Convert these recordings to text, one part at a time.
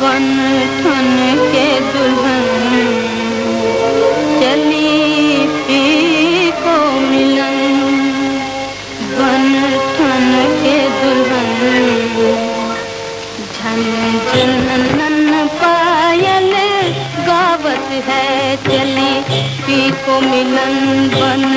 बन ठन के दुल्हन। चली पी को मिलन। बन ठन के दुल्हन। झन झन पायल गावत है। चली पी को मिलन, बन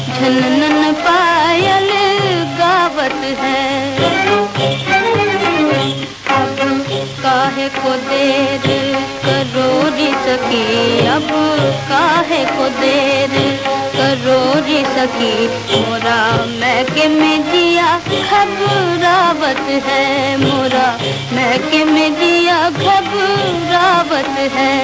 झन झन पायल गावत है। काहे को देर करोरी सकी अब काहे को देर करोरी सकी मोरा मैके में दिया घबरावत है। मोरा मैके में दिया घबरावत है।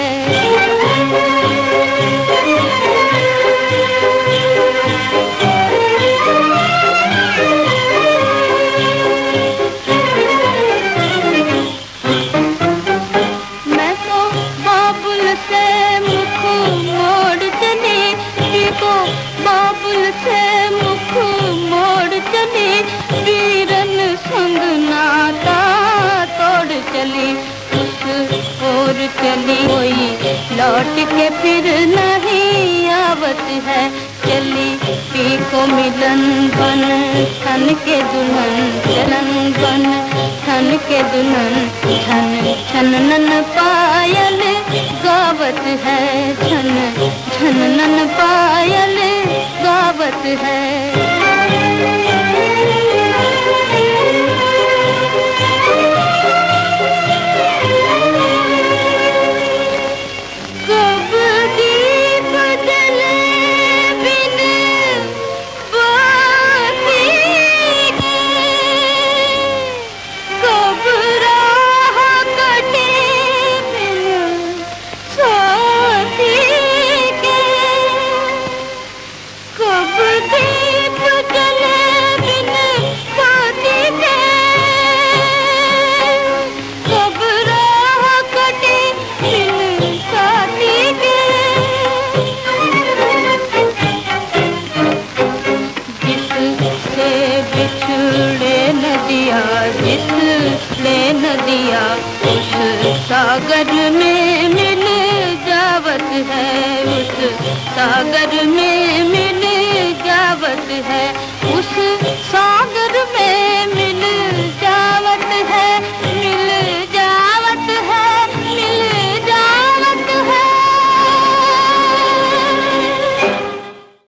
चली कोई लौट के फिर नहीं आवत है। चली पी को मिलन बन थन के दुल्हन चलन बन थन के दुल्हन छन छन नन पायल गावत है। छन छन नन पायल गावत है। जिससे बिछड़े नदिया जिसने नदिया उस सागर में मिल जावत है, उस सागर में मिल जावत है